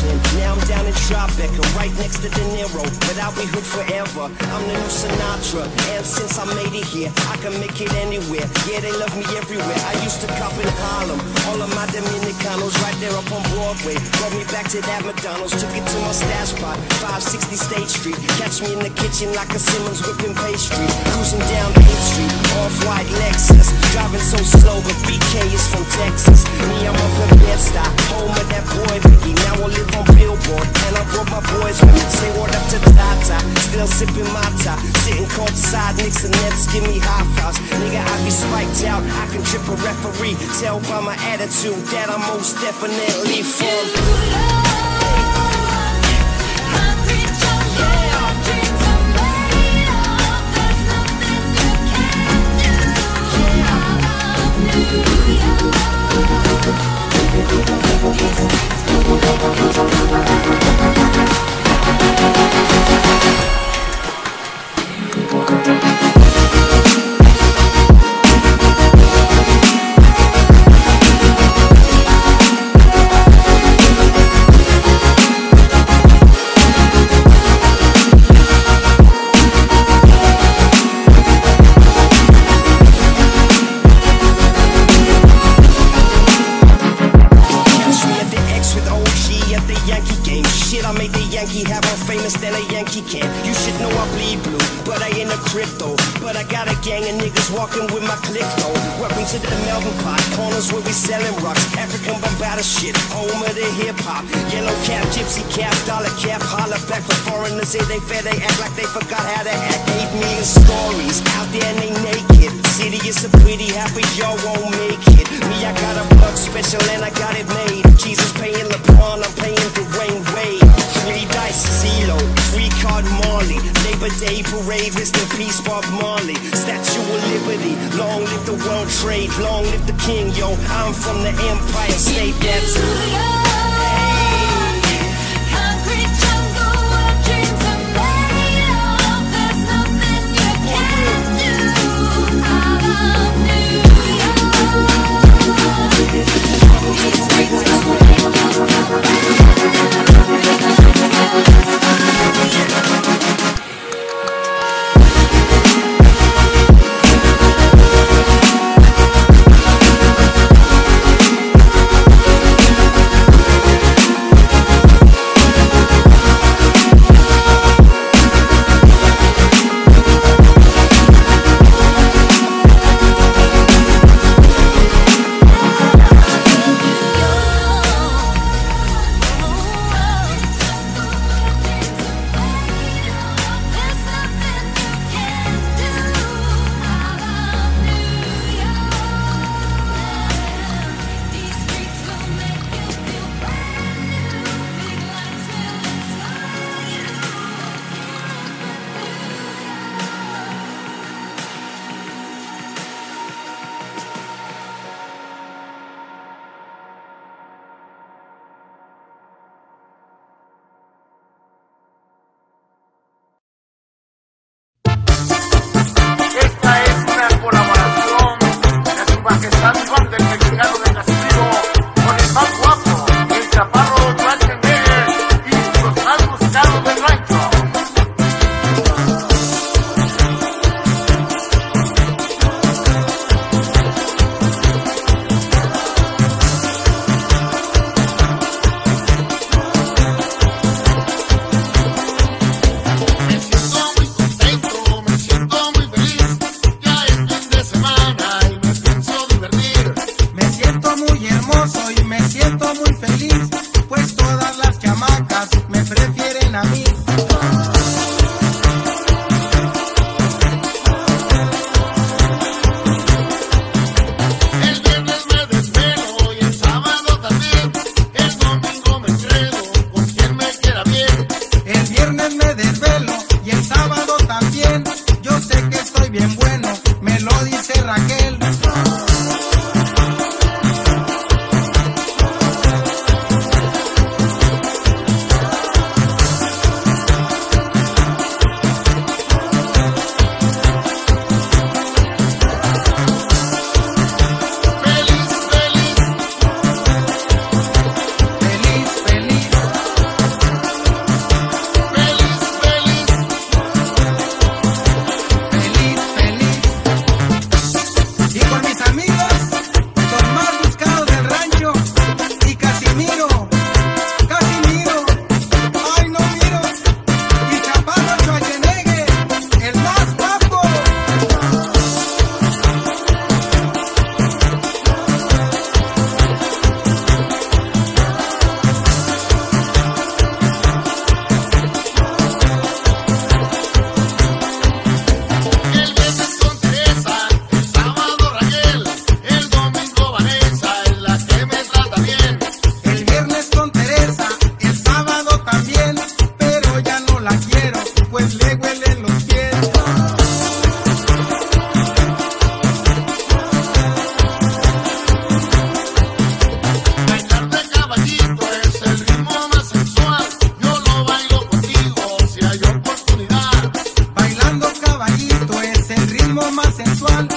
Brooklyn. Now I'm down in Tribeca, right next to De Niro. But I'll be hooked forever. I'm the new Sinatra. And since I made it here, I can make it anywhere. Yeah, they love me everywhere. I used to cop in Harlem. All of my Dominicanos right there up on Broadway. Brought me back to that McDonald's. Took it to my stash spot, 560 State Street. Catch me in the kitchen like a Simmons whipping pastry. Cruising down 8th Street, off-white Lexus. Driving so slow, but BK is from Texas. Me, I'm up in Bed-Stuy, home of that boy Biggie. Now I live on Billboard, I my boys. Say what up to Tata, still sipping top. Sitting courtside, Knicks and Nets give me high fives. Nigga, I be spiked out, I can trip a referee. Tell by my attitude that I'm most definitely from. Can. You should know I bleed blue, but I ain't a crypto. But I got a gang of niggas walking with my click though. Welcome to the Melbourne Pot, corners where we selling rocks. African Bombada shit, home of the hip hop. Yellow cap, gypsy cap, dollar cap, holla back for foreigners. Say they fair, they act like they forgot how to act. Eight million stories out there and they naked. City is so pretty, half of y'all won't make it. Me, I got a plug special and I got it made. Jesus paying LeBron, I'm Labor Day parade, rest in peace, Bob Marley. Statue of Liberty, long live the World Trade, long live the King, yo. I'm from the Empire State, that's más sensual.